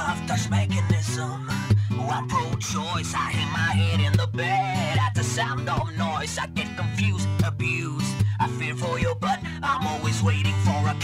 sabotage mechanism. I'm pro-choice, I hit my head in the bed At the sound of noise, I get confused, abused I fear for you, but I'm always waiting for a